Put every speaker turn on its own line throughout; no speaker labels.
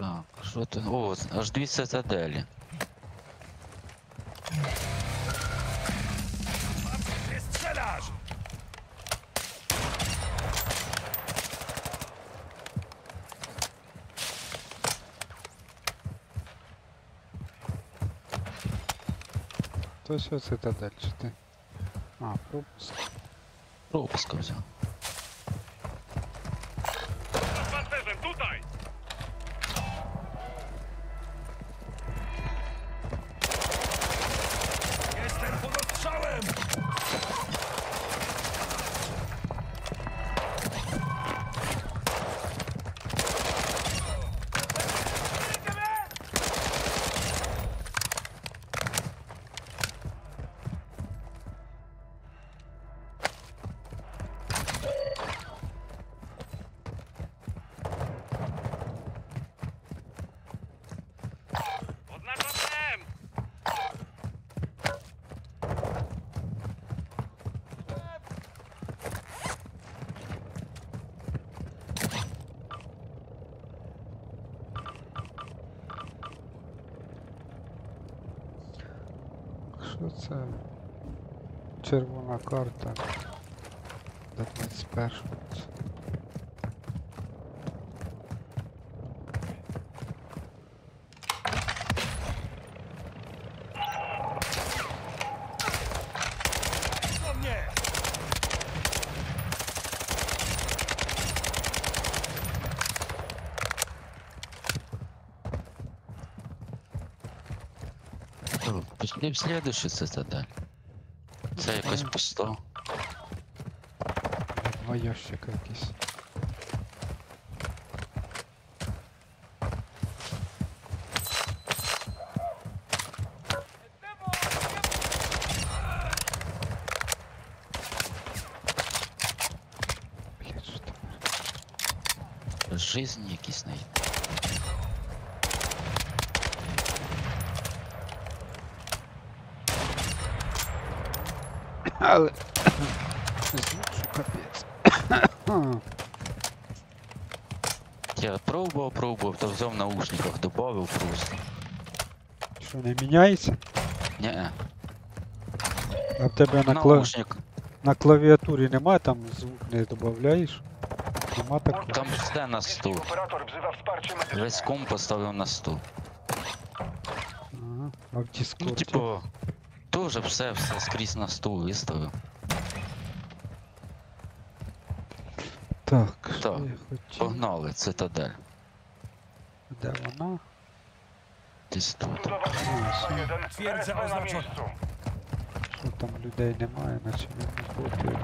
Так, що ти? О, аж дві цитаделі.
То що цитадель, чи ти? А, пропуск.
Пропуска взяв.
Що це? Червона карта. До 21.
Do
То, Пішли в слідущу цитадель. Це якось пусто.
Два ящика якісь. Блять, що там?
Жизнь якісь знайти.
Але звук, що капець.
Я пробував, пробував, то взяв в наушниках, добавив просто.
Що не міняється?
Ні,
А в тебе на, кла...
наушник.
на клавіатурі немає там звук не додаєш? Нема такого?
Там все на стул.
Operator wzywa wsparcie medyczne.
Весь комп поставив на стул.
Ага. А в
Ну,
Діскорді?
типу, Теж все, все скрізь на стул виставив.
Так, що
Так,
я хотів?
Погнали, цитадель.
Де вона?
Десь тут.
Twierdza oznaczona.
Що там людей немає, наче не боти.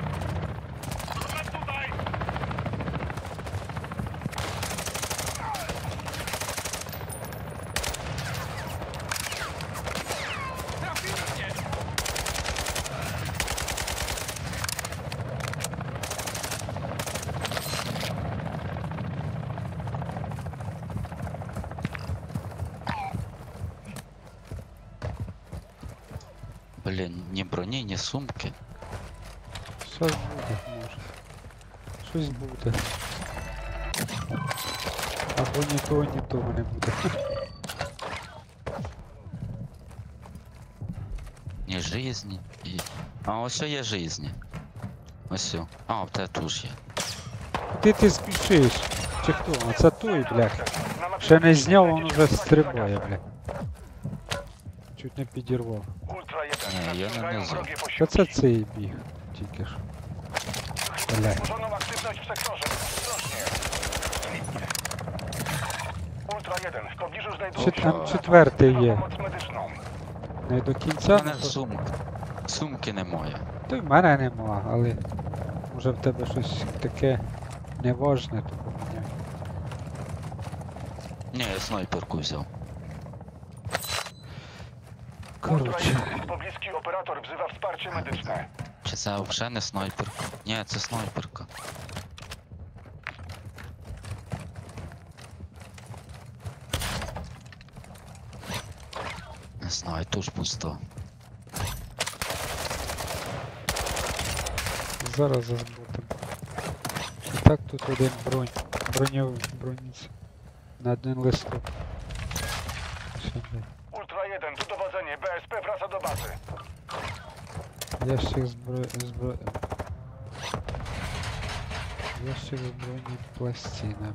Блін, ні броні, ні сумки.
Щось буде, може. Щось буде. Або ні того, ні того не буде.
Ні жизні. І... А ось є жизні. Ось. о. А, в тебе теж є.
Куди ти спішиш? Чи хто? А це той, блядь. Ще не зняв, він уже стрибає, блядь. Чуть не підірвав.
Ultra 1.
Nie, ja nie
Nadciągają
wiem.
wrogie
Та це цей біг, тільки ж. Блядь.
Wzmożoną aktywność w sektorze. Ostrożnie. Ultra 1. W pobliżu znajduje
Чи
się
там четвертий є?
pomoc medyczną.
Не до
У
кінця,
мене
ну, то-
сумки. Сумки немає.
то й в мене нема, але може в тебе щось таке неважне, то поміняй.
Ні, я снайперку взяв.
1. Pobliski operator wzywa wsparcie medyczne.
Чи це вже не снайперка? Ні, це снайперка. Не знаю, тут пусто.
зараз зазботимо. І так тут один бронь. Броньовий броніць. На один листок. Ще де.
Ultra 1, tu dowodzenie. BSP wraca do bazy.
Ящик зброї... Збро... Ящик збройні пластинами.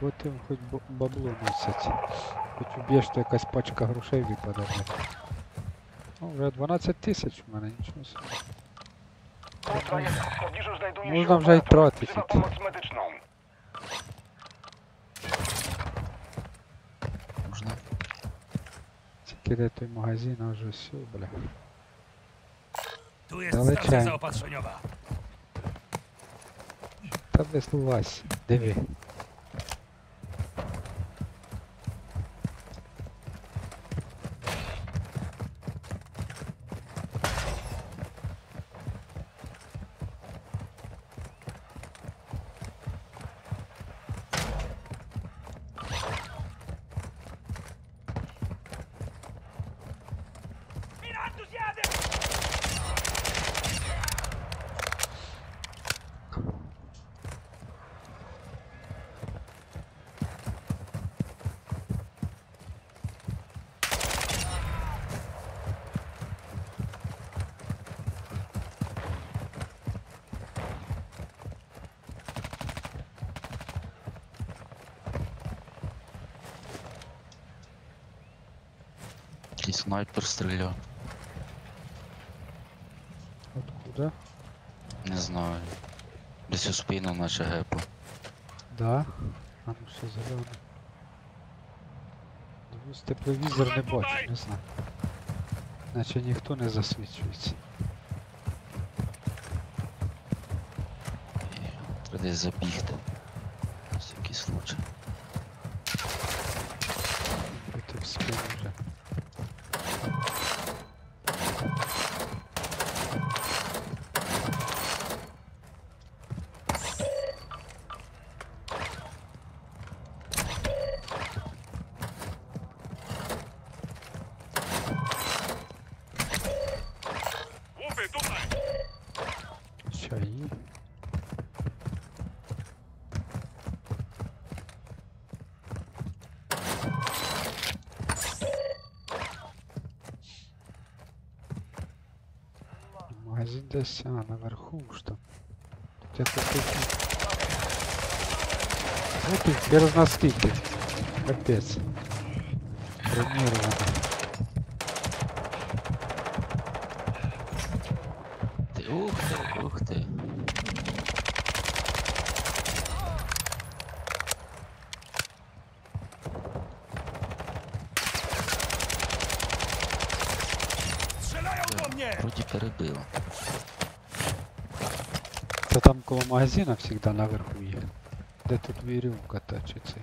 Боти хоч бо- бабло носять. Хоч уб'єш, то якась пачка грошей випаде. блядь. О, вже 12 тисяч у мене, нічого собі.
Ultra 1, w pobliżu znajduje się
Można wziąć
operator.
troty
Wzywa
hit.
pomoc medyczną.
Можна?
Де той магазин, вже все, бля.
Tu jest
Daleciałem.
stacja zaopatrzeniowa.
Та без лазь, диви.
Якийсь снайпер стріляв.
Откуда?
Не знаю. Десь у спину наче гепу.
Да. А ну що зелене. Дивлюсь, тепловізор не бачу, не знаю. Наче ніхто не засвічується.
Треба десь забігти. Всякий случай.
Бити в спину вже. Магазин десь, а, наверху ж там. Тут я купив. Ну ти хер зна скільки. Капець. Бронировано.
Ти, ух ти, ух ти.
Strzelają do
Це там коло магазина завжди наверху є. Де тут вірювка точиться.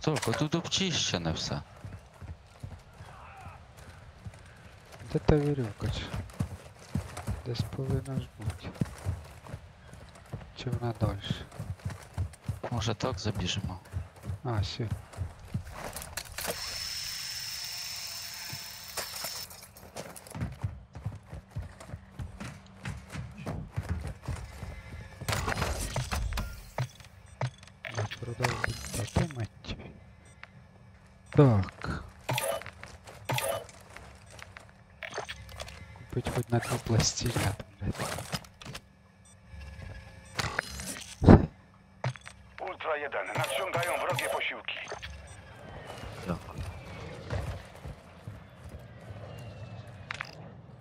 Тільки тут обчищене все.
Де та вірювка? чи? Десь повинна ж бути. Чи вона далі?
Може так забіжимо.
А, все.
Ultra 1, nadciągają wrogie posiłki.
Дякую.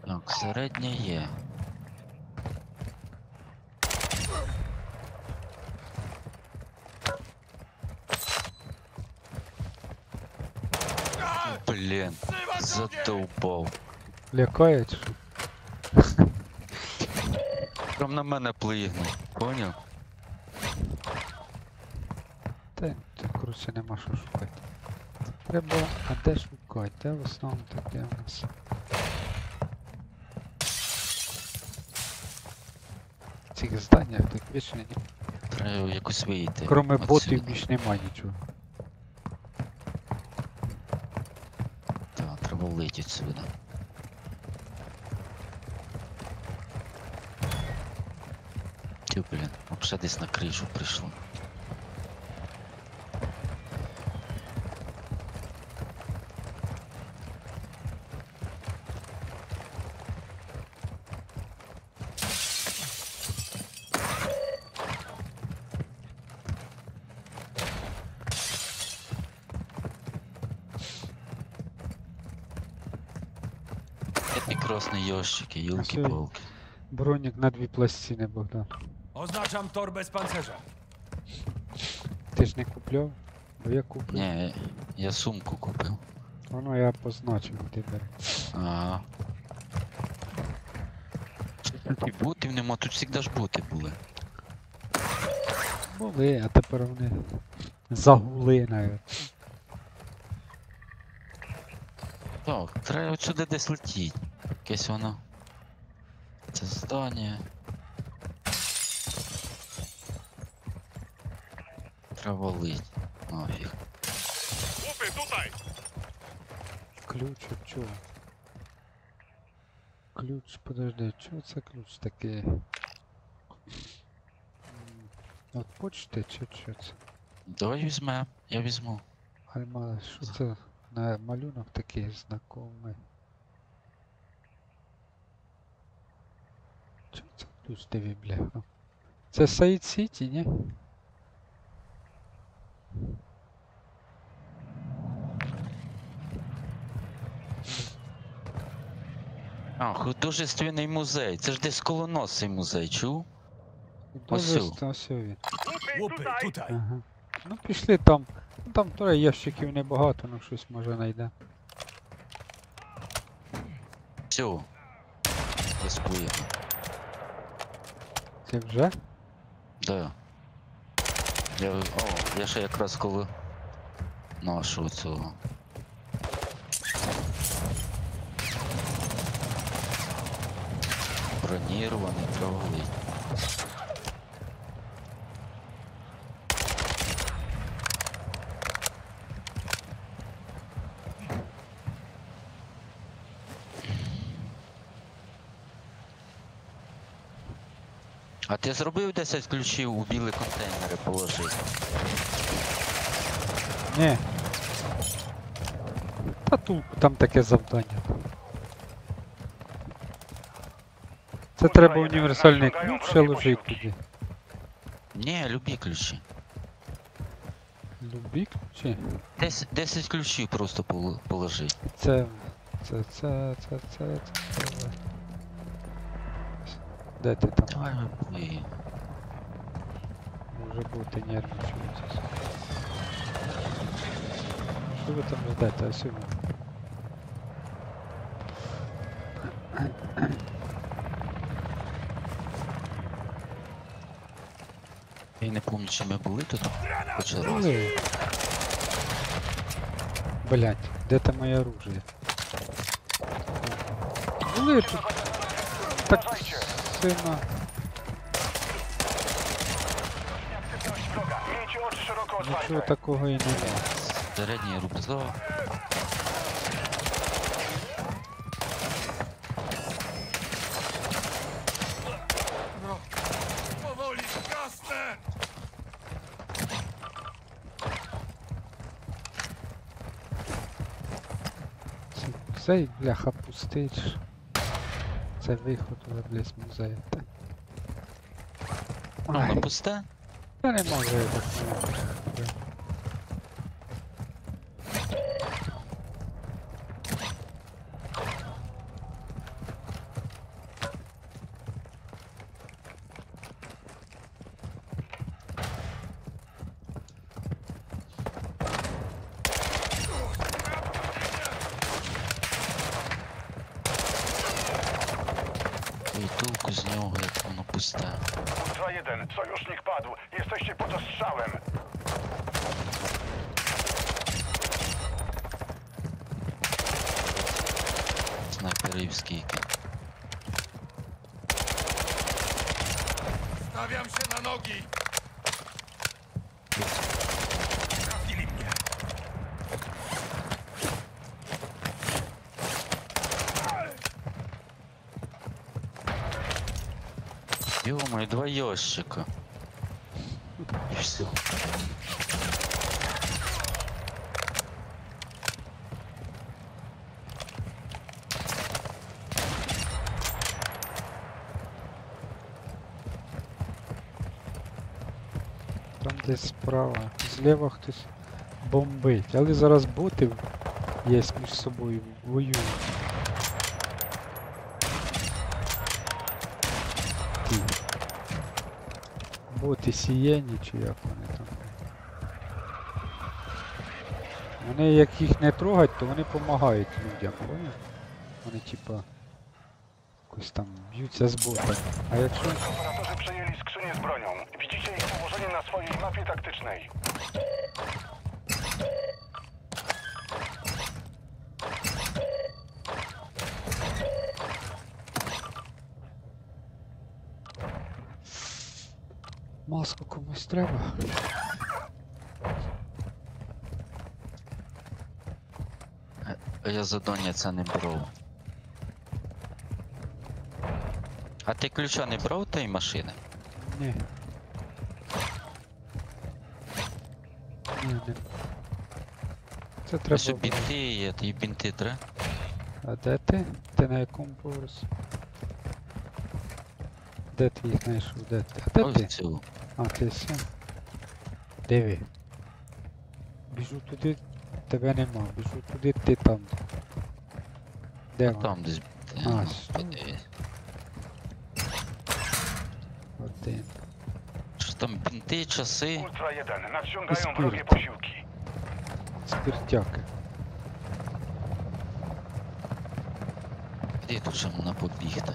Так, середнє є. Блін, задовбав.
Лякає чи що?
Прям на мене плигнув, поняв?
Тут, нема що шукати. Треба. А де шукати? Де в основному таке у нас? В цих зданнях тут більше ні.
Треба якось вийти.
Кроме ботів більш нема нічого.
Так, треба влетіти сюди. Тю, блін, вообще десь на кришу прийшло. Красні ящики, юлки-палки.
Бронік на дві пластини, Богдан.
Oznaczam torbę z pancerza.
Ти ж не купляв? Бо я куплю.
Ні, я сумку купив.
Воно я позначив, ти бери.
Ага. Тут і бутів нема, тут завжди ж бути були.
Були, а тепер вони загули навіть.
Так, треба отсюди десь летіть. Якесь воно. Це здання. Треба валить. Нафіг.
Łupy, tutaj!
Ключ от чого? Ключ, подожди, чого це ключ такий? От почти чи що це?
Давай візьмем, я візьму.
Альма, що це на малюнок такий знакомий? Ключ диви, бляха? Це Саїд Сіті, ні?
А, художественний музей. Це ж десь коло нас цей музей, чув? Сю.
ось він. Ага. Ну пішли там. Ну там теж ящиків небагато, ну щось може знайде.
Все. Рискуємо.
Це вже?
Да. Я, о, я ще якраз коли нашу цього. Бронірований траволий. А ти зробив 10 ключів у білі контейнери положив?
Ні. Та толку, там таке завдання. Це треба універсальний ключ, ще лежить туди.
Ні, любі ключі.
Любі ключі?
10, 10 ключів просто поло- положи.
Це. Це, це, це, це, це, це. Де ти там?
Давай ми поїдемо.
Може бути нервничаєте. Що ви там ждете? Ось він.
Я й не пам'ятаю, чи ми були тут. Хоч раз.
Були. Блять, де там моє оружие? Були тут так сильно.
Aktywność wroga. Miejcie oczy szeroko
Нічого
otwarte.
такого і немає.
Середній рюкзак.
Powoli, jasne!
Це бляха, пустий. Це виход блядь, музею.
Ну, пусте.
Та не може я так
Stawiam się na nogi! Trafili mnie!
Ё-моё, два ящика. И все.
Справа. Зліва хтось бомбить. Але зараз боти є між собою воюють. Боти сієні чи як вони там. Вони як їх не трогать, то вони допомагають людям, поняв? Вони типа якось там б'ються з ботами. А якщо
przejęli skrzynię z bronią. Widzicie ich położenie na swojej mapie taktycznej.
маску комусь треба.
Я задання це не брав. А ти ключа не брав тої машини?
Ні. Ні, не. Це треба. Було.
бінти є, і бінти треба.
А де ти? Ти на якому поверсі? Де ти їх знайшов? Де ти? А де ти?
Ось.
А, ти сам. Диви. Біжу туди, тебе нема. Біжу туди, ти там. Де вона?
Там десь.
А, що?
подивись.
Один.
Що бінти, часи?
Ultra 1. Nadciągają
Spirit.
wrogie posiłki.
Спиртяки.
Де тут ще можна побігти?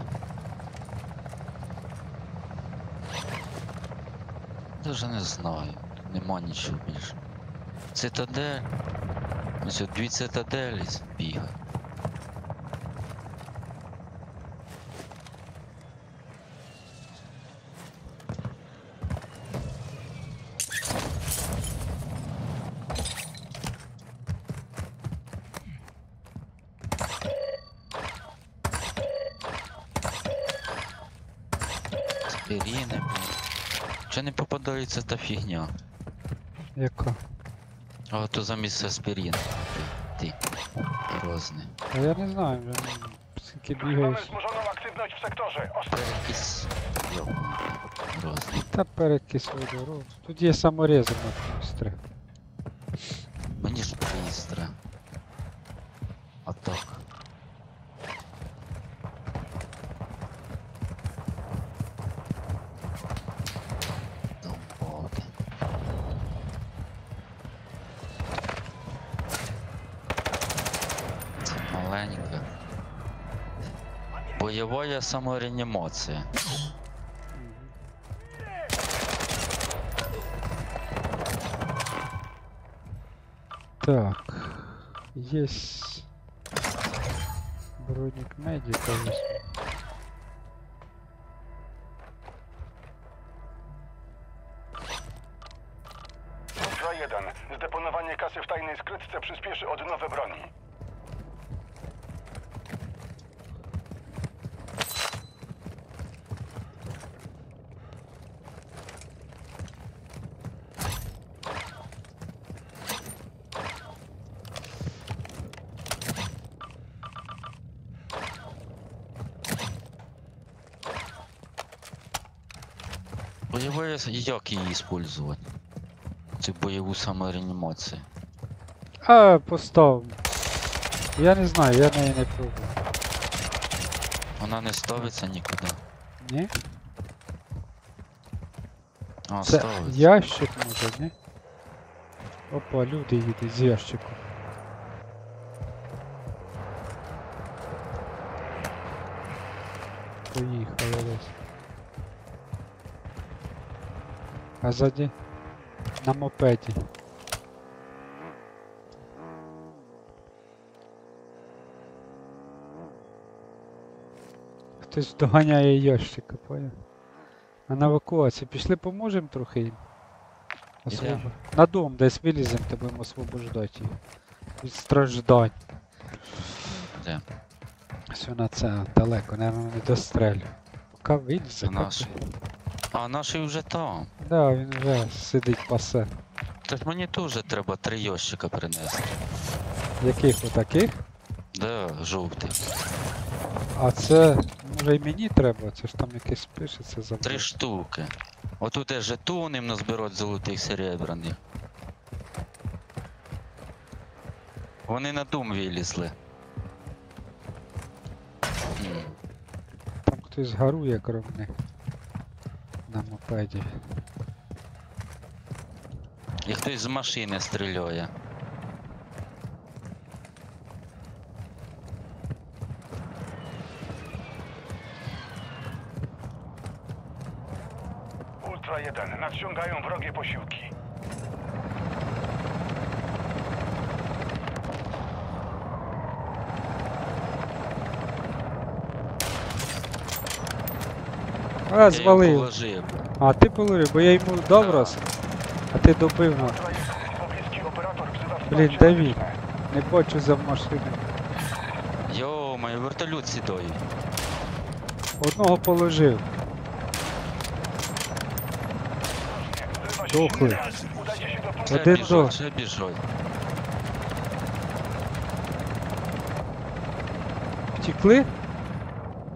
Даже не знаю. Нема нічого більше. Цитадель. Ось от дві цитаделі бігає. Спіріни, блін. Чи попадається та фігня?
Яка?
А то замість аспірін. Ти. Розний.
А я не знаю, я скільки
Mamy
бігаєш.
wzmożoną aktywność w sektorze. Ostro.
Якийсь. Йо. Розний.
Та перекись водород. Тут є саморези на костри.
Мені ж быстро. А так. Довботи. Це маленька. Бойова самореанімація.
Так. Есть броник медика. возьму.
як її использувати? Цю бойову самореанімацію.
А, постав. Я не знаю, я неї не пробую.
Вона не ставиться нікуди.
Ні?
А,
Це
ставиться.
ящик може, ні? Опа, люди їдуть з ящиком. Поїхали десь. А ззаді на мопеді. Хтось доганяє ящика, поняв? А на евакуацію пішли поможемо трохи їм. Освоб... На дом десь виліземо та будемо освобождати їх. Від страждань.
Де?
Все на це далеко, наверное, не дострелю. Пока вилізе.
А наш. Вже там.
Да, він вже сидить пасе.
Та ж мені теж треба три ящика принести.
Яких отаких?
Да, жовтий.
А це може і мені треба, це ж там якесь пишеться за
Три штуки. Отут є жетони назбирати золотих серебряних. Вони на дум вилізли.
Там хтось гарує крім них. На мопеді.
І хтось з машини стріляє.
Ultra 1. Nadciągają wrogie posiłki.
А, звалив.
положив.
А ти положив, бо я йому дав раз, а ти добив на.
Ultra 1. Pobliski operator wzywa
Блін, Давід, не бачу за машиною.
Йо, мій вертольот сідає.
Одного положив. Дохли.
Ще
Один
біжать,
до.
ще біжать.
Втекли?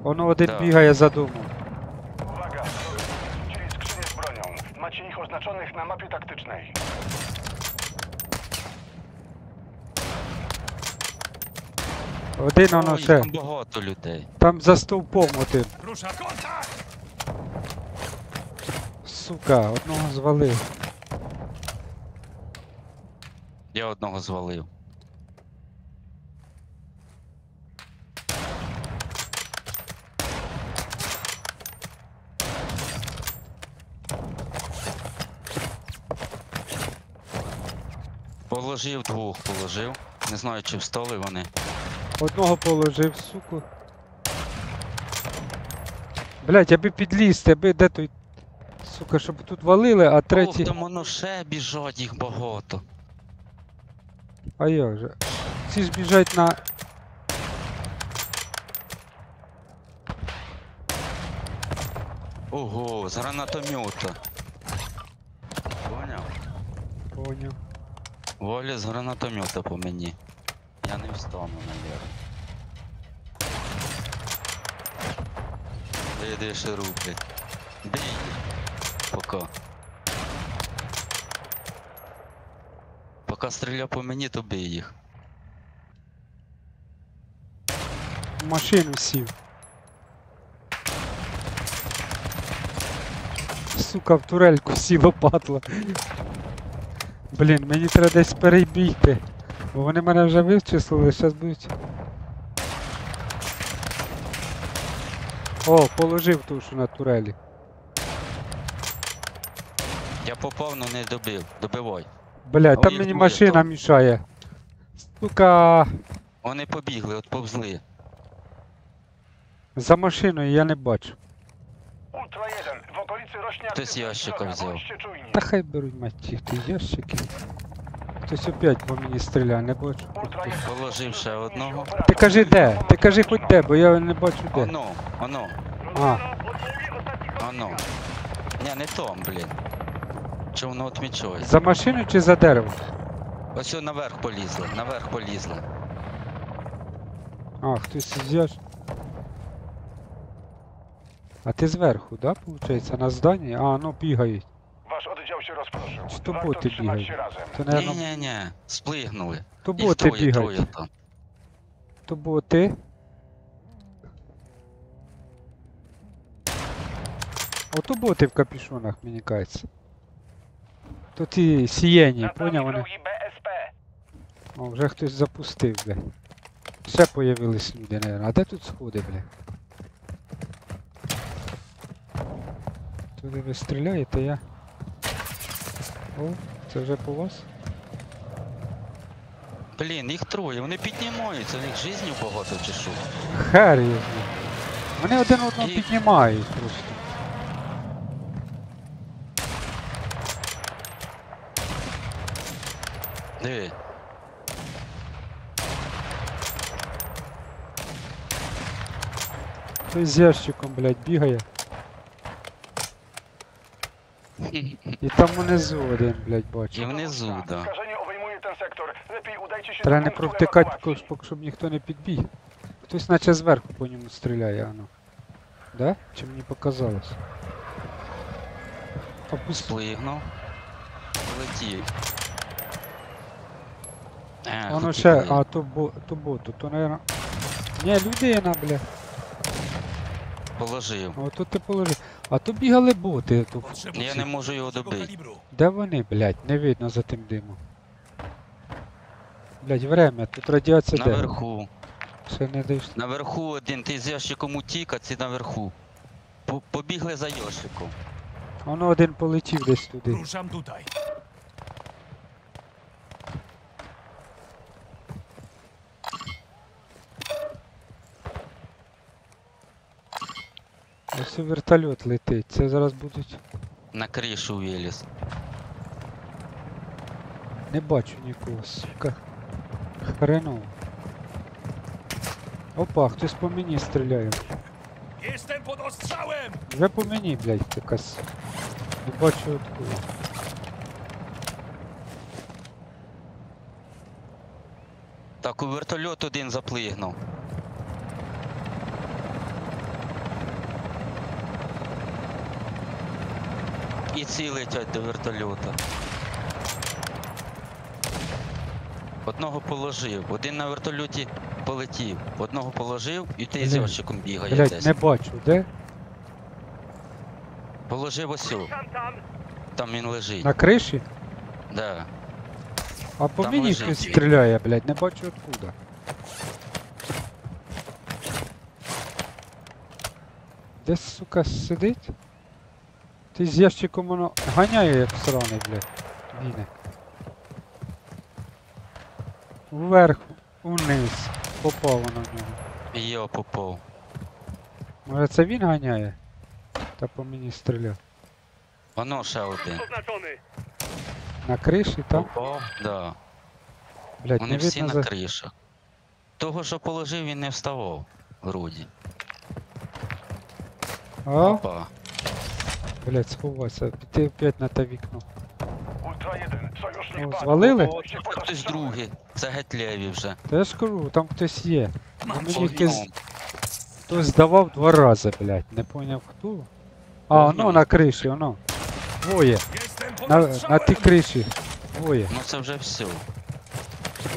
Воно один
Да.
бігає за домом.
Oznaczonych na mapie taktycznej.
Один воно
Ой,
ще.
там багато людей.
Там за стовпом один.
Rusza kontakt!
Сука, одного звалив.
Я одного звалив. Положив двох, положив. Не знаю, чи встали вони.
Одного положив, суку. Блять, аби підлізти, аби де той. Сука, щоб тут валили, а
Ох,
третій.
там воно ще біжать їх багато.
А як же? Ці ж біжать на.
Ого, з гранатомета. Поняв?
Поняв.
Воля з гранатомета по мені. Я не встану, наверное. Де ще руки. Бій. Пока. Поки стріляв по мені, то бий їх.
Машину сів. Сука, в турельку сіло падла. Блін, мені треба десь перебігти. Бо вони мене вже вичислили, зараз будуть. О, положив тушу на турелі.
Я попав, но не добив. Добивай.
Блядь,
А
там мені машина
то-
мішає. Сука,
Вони побігли, от повзли.
за машиною я не бачу.
Ultra 1. W okolicy rośnie
Ktoś z
aktywność
jaścika
wroga.
wziął.
Bądźcie czujni.
Та хай беруть мать ті ящики. Хтось опять по мені стріляє, не бачу.
Ultra 1.
Положив ще одного.
Ти кажи де, ти кажи хоч де, бо я не бачу де.
Оно, оно,
А,
оно. Ні, не там, блін. Чи воно отмічає?
за машину чи за дерево?
Ось о, наверх полізли, наверх полізли.
А, хтось із ящ... А ти зверху, да, получається, на зданні? А, ну бігають.
Wasz oddział się rozproszył.
Czy to
Warto trzymać
biegają?
się razem.
То,
Ні,
наверно,
ні, ні, сплигнули.
то
Їх
боти
троє, троє
бігають.
там.
То боти. Ото боти в капюшонах, мені кажеться. То ті сієні, поняв вони?
BSP.
О, вже хтось запустив, бля. Ще появились люди, наверное. А де тут сходи, бля? Туди ви стріляєте, я. О, це вже по вас?
Блін, їх троє, вони піднімаються, у них жизнью багато чи що.
Хер їх. Вони один одного
І-
піднімають просто.
Диви,
Хтось з ящиком, блядь, бігає. І там унизу один, блядь,
І внизу, да.
Треба не провтикати, поки- поки щоб ніхто не підбіг. Хтось наче зверху по ньому стріляє, ано. Да? Чи мені показалось? Опусти.
Сплигнув. Полетів. Е,
Воно
хотів
ще, а то бо, то боту, то наверно. Ні, людина, бля.
Положив.
А тут ти положив. А то бігали боти. То...
Я не можу його добити.
Де вони, блядь? Не видно за тим димом. Блядь, время, тут радіація де?
Наверху.
Ще не дійшло.
Наверху один, ти з ящиком утік, а ці наверху. По- Побігли за ящиком.
Воно один полетів десь туди.
Ruszam tutaj.
Ось вертольот летить. Це зараз будуть.
На кришу виліз.
Не бачу нікого, сука. Хреново. Опа, хтось по мені стріляє.
Jestem pod ostrzałem!
Вже по мені, блядь, якась. Не бачу откуда.
Так, у вертольот один заплигнув. І ці летять до вертольота. Одного положив, один на вертольоті полетів, одного положив і той з ящиком бігає
Блядь,
десь.
не бачу, де?
Положив ось. сю. Там він лежить.
На криші?
Да.
А по
Там
мені
лежить.
хтось стріляє, блядь, не бачу откуда. Десь, сука, сидить? Ти з ящиком воно ганяє, як сраний, блядь. Віне. Вверх, униз. Попав воно в нього.
Я попав.
Може це він ганяє? Та по мені стріляв.
Воно ще один.
На криші там?
Попав? Да.
Блядь,
Вони
не
всі
видно
на
за...
кришах. Того, що положив, він не вставав. Вроді.
А?
Опа.
Блядь, сховайся. Ти опять на те вікно.
Ultra 1. Sojusznik
Ну, звалили?
Це хтось другий. Це геть леві вже.
Та я ж кажу, там хтось є. Мені хтось здавав два рази, блядь. Не поняв хто. А, воно на криші, воно. Двоє. На, на тій криші. Двоє.
Ну це вже все.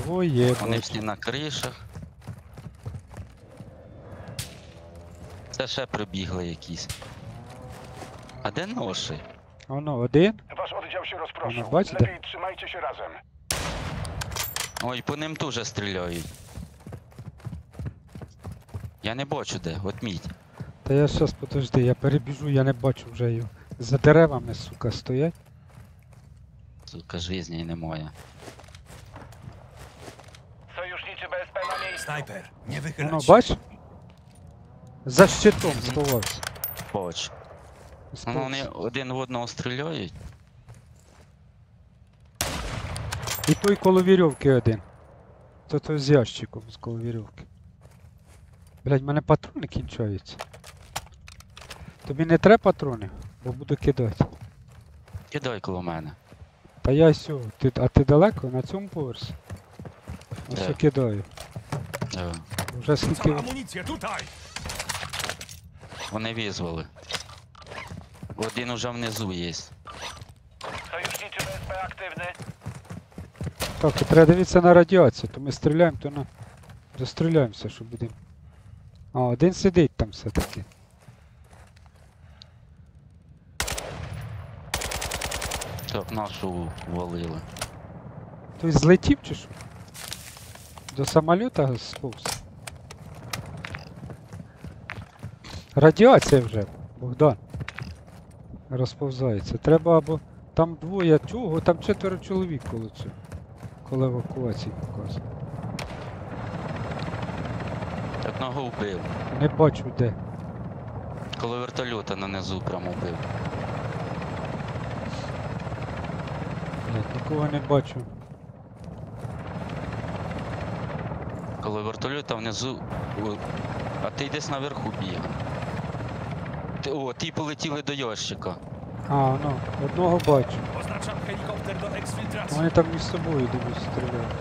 Двоє,
Вони
блядь.
всі на кришах. Це ще прибігли якісь. А де ноші?
Воно один.
Wasz oddział się rozproszył.
No, bądź
Lepiej trzymajcie się razem.
Ой, по ним теж стріляють. Я не бачу де, от мідь.
Та я щас подожди, я перебіжу, я не бачу вже його. За деревами, сука, стоять.
Сука, жизні немає.
Sojuszniczy BSP na miejscu.
Snajper, nie wychylać
Воно,
się.
бач? За щитом сховався.
Бач. Ну вони один в одного стріляють.
І той коло вірьовки один. То той з ящиком з коло вірьовки. Блять, в мене патрони кінчаються. Тобі не треба патрони, бо буду кидати.
Кидай коло мене.
Та я сю, ти, а ти далеко на цьому поверсі? Ось
Так.
кидаю.
Е,
Вже скільки.
Amunicję, tutaj!
Вони визвали. Один уже внизу є.
Sojuszniczy BSP aktywny.
Так, і треба дивитися на радіацію, то ми стріляємо, то на. Достріляємося, що будемо. А, один сидить там все-таки.
Так, нашу валили.
Той злетів чи що? До самоліта сповз. Радіація вже, Богдан. Розповзається. Треба або. Там двоє чого, там четверо чоловік коло цього. Коли евакуації показує.
Одного вбив.
Не бачу де.
Коли вертольота нанизу прямо вбив.
Блядь, нікого не бачу.
Коли вертольота внизу. А ти десь наверху бігав. О, ті полетіли до ящика.
А, ну, одного бачу.
Oznaczam helikopter do eksfiltracji.
Вони там між собою дивлюсь стріляють.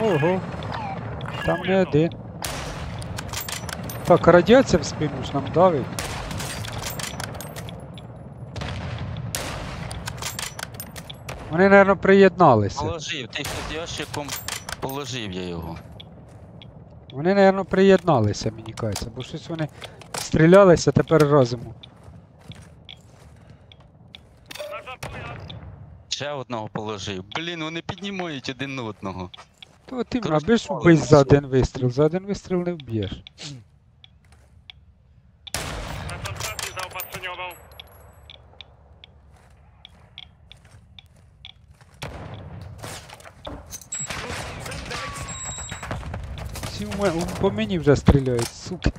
Угу.
Ого. Там не один. Так, а радіація в спину ж нам давить. Вони, мабуть, приєдналися.
Положив, ти під ящиком положив я його.
Вони, мабуть, приєдналися, мені кажеться, бо щось вони стрілялися тепер розуму.
Ще одного положив. Блін, вони піднімають один одного.
То ти аби ж вбий за один вистріл, за один вистріл не вб'єш.
Koncentrację zaopatrzeniową.
Всі у мене, по мені вже стріляють, суки.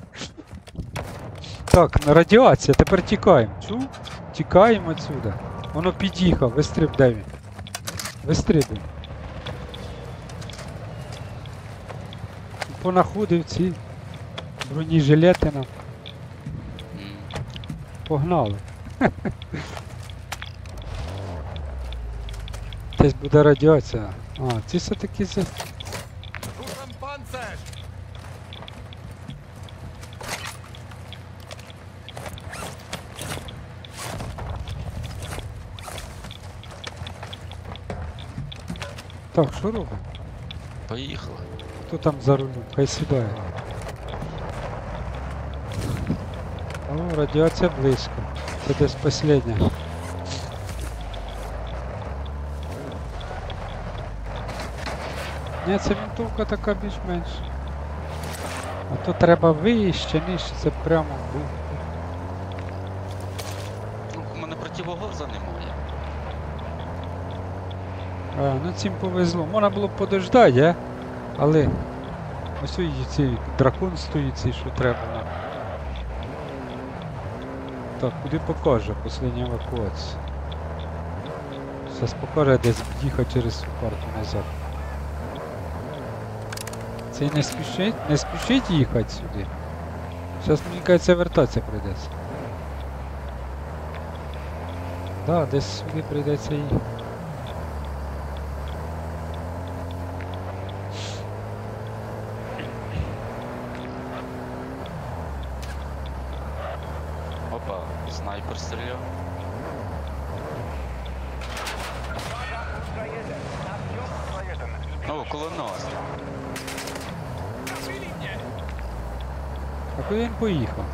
Так, радіація, тепер тікаємо. Чув? Тікаємо отсюда. Воно під'їхав, вистриб, де він? Вистрибуй. Понаходив ці бронежилети нам. Погнали. Десь буде радіація. А, ці все-таки за...
Ruszam pancerz!
Так, що робимо?
Поїхали.
Хто там за рулем? Хай сідає. О, радіація близько. Це десь последня. Ні, це вінтовка така більш-менш. А то треба вище, нижче, це прямо
у мене противогаза немає.
А, ну цим повезло. Можна було подождати, а? Але ось цей дракон стоїть, цей, що треба нам. Так, куди покаже последня евакуація? Зараз покаже десь їхати через цю карту назад. Цей не спішить, не спішить їхати сюди. Зараз мені кажеться вертатися прийдеться. Да, десь сюди прийдеться їхати.
Опа, снайпер стріляв. О, коло нас.
А куди він поїхав?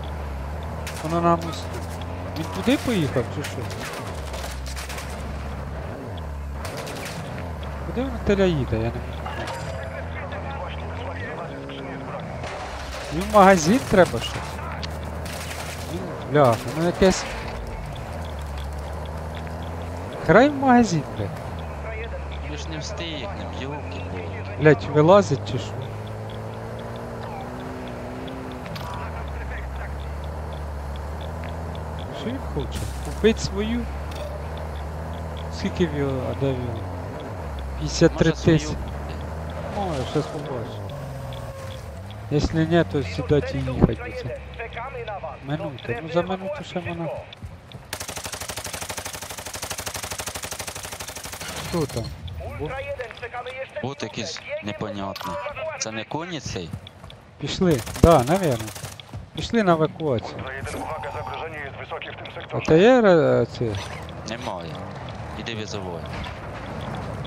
Воно на мосту. Він туди поїхав чи що? Куди він теля їде, я не розумію. Він в магазин треба щось. Він, бляха, ну якесь. Край в магазин, блядь.
Ми ж не встигнем, йолки палки
Блядь, вилазить чи що? Що він хоче? Купить свою? Скільки в його, а де в його? 53
Може свою
тисячі. Може, зараз побачу. Якщо ні, то сідати і їхати. Це.
Na was.
Минута. Ну за минуту ще вона. Хто там?
Ultra 1, czekamy jeszcze
От якийсь непонятний. Це не коні цей?
Пішли? Да, навірно. Пішли на евакуацію.
Ultra 1, uwaga, zagrożenie jest wysokie w tym
А є е, це?
Немає. Іди візовой.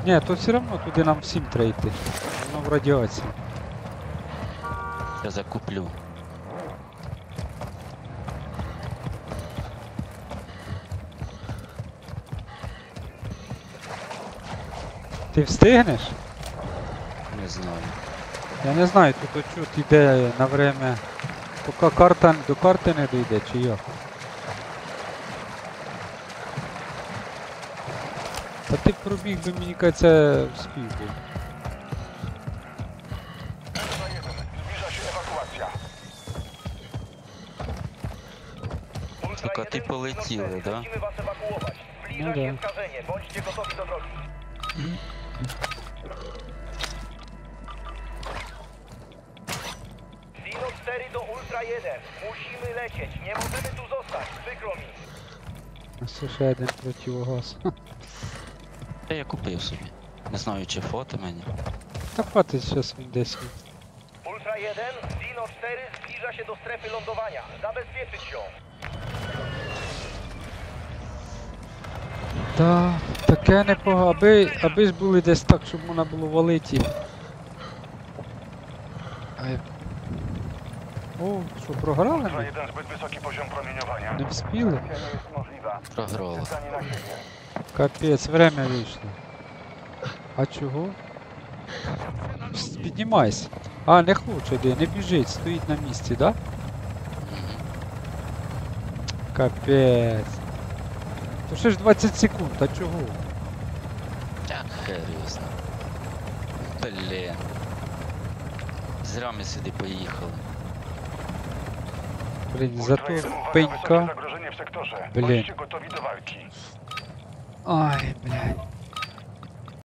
Ні, то все одно туди нам всім треба йти. Воно в радіації.
Я закуплю.
Ти встигнеш?
Не знаю.
Я не знаю, тут отчут іде на время. Поки карта до карти не дійде, чи як? Та ти пробіг би, мені кажеться, вспів би.
Ultra 1, zbliża się ewakuacja.
Ultra
Tylko ty
1,
poleciły,
Ultra
da?
Musimy was ewakuować. Zbliża
No
się
da.
skażenie. Bądźcie gotowi do drogi. Sino 4 do Ultra 1. Musimy lecieć. Nie możemy tu zostać. Przykro mi.
Ось ще один противогаз. Ха,
Та я купив собі. Не знаю, чи фото мені.
Та хватить зараз він десь. від-
Ultra 1, Dino 4 zbliża się do strefy lądowania. Zabezpieczyć ją.
Та, таке непогано. Аби, аби ж були десь так, щоб можна було валити. їх. А як... О, що, програли ми?
1 zbyt wysoki poziom promieniowania.
Не вспіли?
Misja nie jest możliwa.
Програла.
Zdanie na siebie.
Капець, время вийшло. А чого? Пс, Піднімайся. А, не хоче де, не біжить, стоїть на місці, да? Капець. То ще ж 20 секунд, а чого?
Так, хер його знає. Блін. Зря ми сюди поїхали.
Блін,
Ultra
зато
1, uwaga, wysokie
пенька.
zagrożenie w sektorze.
Блін.
Bądźcie gotowi do walki.
Ай, блядь.